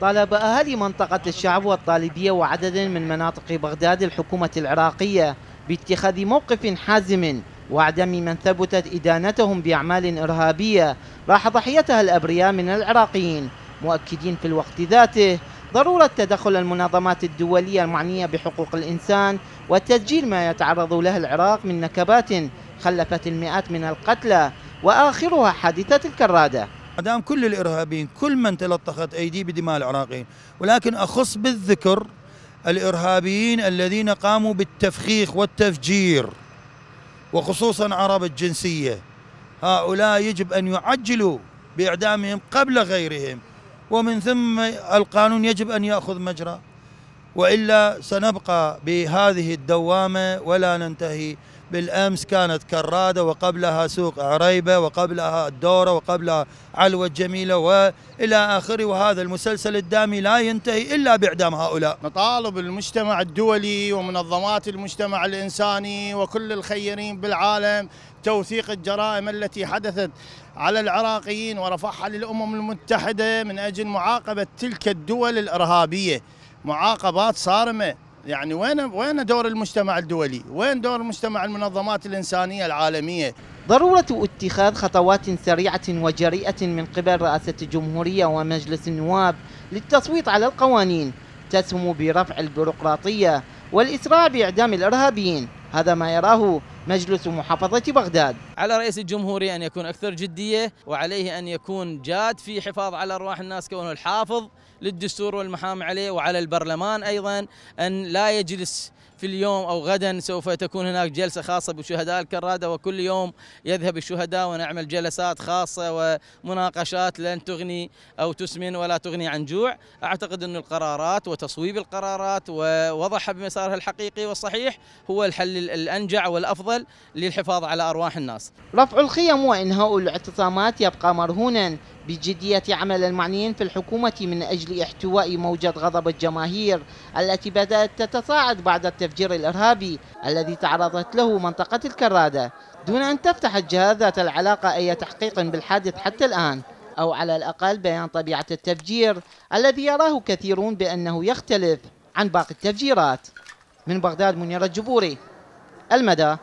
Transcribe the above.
طالب أهالي منطقة الشعب والطالبية وعدد من مناطق بغداد الحكومة العراقية باتخاذ موقف حازم وعدم من ثبتت إدانتهم بأعمال إرهابية. راح ضحيتها الأبرياء من العراقيين. مؤكدين في الوقت ذاته ضرورة تدخل المنظمات الدولية المعنية بحقوق الإنسان وتسجيل ما يتعرض له العراق من نكبات خلفت المئات من القتلى وآخرها حادثة الكرادة. دام كل الإرهابيين كل من تلطخت ايديه بدماء العراقيين. ولكن أخص بالذكر الإرهابيين الذين قاموا بالتفخيخ والتفجير وخصوصا عرب الجنسية. هؤلاء يجب أن يعجلوا بإعدامهم قبل غيرهم. ومن ثم القانون يجب أن يأخذ مجرى. وإلا سنبقى بهذه الدوامة ولا ننتهي بالأمس كانت كرادة وقبلها سوق عريبة وقبلها الدورة وقبلها علوة الجميله وإلى اخره وهذا المسلسل الدامي لا ينتهي إلا باعدام هؤلاء. نطالب المجتمع الدولي ومنظمات المجتمع الإنساني وكل الخيرين بالعالم توثيق الجرائم التي حدثت على العراقيين ورفعها للأمم المتحدة من أجل معاقبة تلك الدول الإرهابية. معاقبات صارمة يعني وين وين دور المجتمع الدولي؟ وين دور المجتمع المنظمات الإنسانية العالمية؟ ضرورة اتخاذ خطوات سريعة وجريئة من قبل رئاسة الجمهورية ومجلس النواب للتصويت على القوانين تسهم برفع البيروقراطية والإسراع بإعدام الإرهابيين هذا ما يراه مجلس محافظة بغداد على رئيس الجمهورية أن يكون أكثر جدية وعليه أن يكون جاد في حفاظ على أرواح الناس كونه الحافظ للدستور والمحام عليه وعلى البرلمان أيضا أن لا يجلس في اليوم أو غدا سوف تكون هناك جلسة خاصة بشهداء الكرادة وكل يوم يذهب الشهداء ونعمل جلسات خاصة ومناقشات لن تغني أو تسمن ولا تغني عن جوع. أعتقد أن القرارات وتصويب القرارات ووضعها بمسارها الحقيقي والصحيح هو الحل الأنجع والأفضل للحفاظ على أرواح الناس. رفع الخيم وإنهاء الاعتصامات يبقى مرهونا. بجدية عمل المعنيين في الحكومة من أجل احتواء موجة غضب الجماهير التي بدأت تتصاعد بعد التفجير الإرهابي الذي تعرضت له منطقة الكرادة. دون أن تفتح الجهات ذات العلاقة أي تحقيق بالحادث حتى الآن أو على الأقل بيان طبيعة التفجير الذي يراه كثيرون بأنه يختلف عن باقي التفجيرات. من بغداد منير الجبوري المدى.